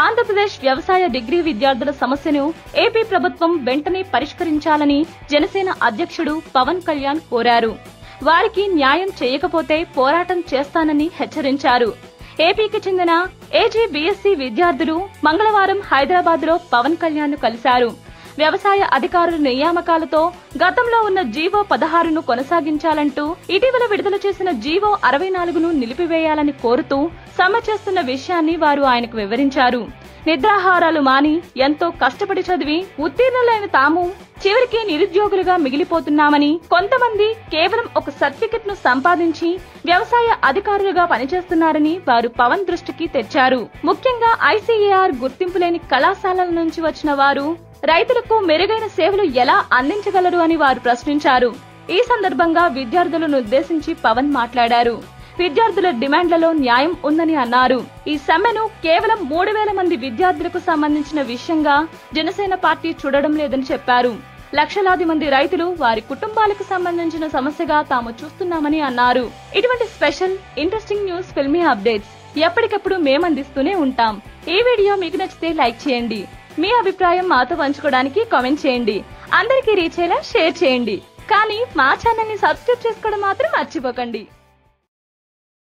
ఆంధ్రప్రదేశ్ వ్యవసాయ డిగ్రీ విద్యార్థుల సమస్యను ఏపీ ప్రభుత్వం వెంటనే పరిష్కరించాలని జనసేన అధ్యక్షుడు పవన్ కళ్యాణ్ కోరారు. వారికి న్యాయం చేయకపోతే పోరాటం చేస్తానని హెచ్చరించారు. ఏపీకి చెందిన ఏజీ బీఎస్సీ విద్యార్థులు మంగళవారం హైదరాబాద్లో పవన్ కళ్యాణ్ను కలిశారు. వ్యవసాయ అధికారుల నియామకాలతో గతంలో ఉన్న జీవో పదహారును కొనసాగించాలంటూ ఇటీవల విడుదల చేసిన జీవో అరవై నాలుగును నిలిపివేయాలని కోరుతూ సమ్మె చేస్తున్న విషయాన్ని వారు ఆయనకు వివరించారు. నిద్రాహారాలు మాని ఎంతో కష్టపడి చదివి ఉత్తీర్ణులైన తాము చివరికి నిరుద్యోగులుగా మిగిలిపోతున్నామని కొంతమంది కేవలం ఒక సర్టిఫికెట్ను సంపాదించి వ్యవసాయ అధికారులుగా పనిచేస్తున్నారని వారు పవన్ దృష్టికి తెచ్చారు. ముఖ్యంగా ఐసీఏఆర్ గుర్తింపు లేని కళాశాలల నుంచి వచ్చిన వారు రైతులకు మెరుగైన సేవలు ఎలా అందించగలరు అని వారు ప్రశ్నించారు. ఈ సందర్భంగా విద్యార్థులను ఉద్దేశించి పవన్ మాట్లాడారు. విద్యార్థుల డిమాండ్లలో న్యాయం ఉందని అన్నారు. ఈ సమ్మెను కేవలం మూడు వేల మంది విద్యార్థులకు సంబంధించిన విషయంగా జనసేన పార్టీ చూడడం లేదని చెప్పారు. లక్షలాది మంది రైతులు వారి కుటుంబాలకు సంబంధించిన సమస్యగా తాము చూస్తున్నామని అన్నారు. ఇటువంటి special interesting news filmy updates ఎప్పటికప్పుడు మేము అందిస్తూనే ఉంటాం. ఈ వీడియో మీకు నచ్చితే లైక్ చేయండి. మీ అభిప్రాయం మాతో పంచుకోవడానికి కామెంట్ చేయండి. అందరికీ రీచ్ అయ్యేలా షేర్ చేయండి. కానీ మా ఛానల్ని సబ్స్క్రైబ్ చేసుకోవడం మాత్రం మర్చిపోకండి.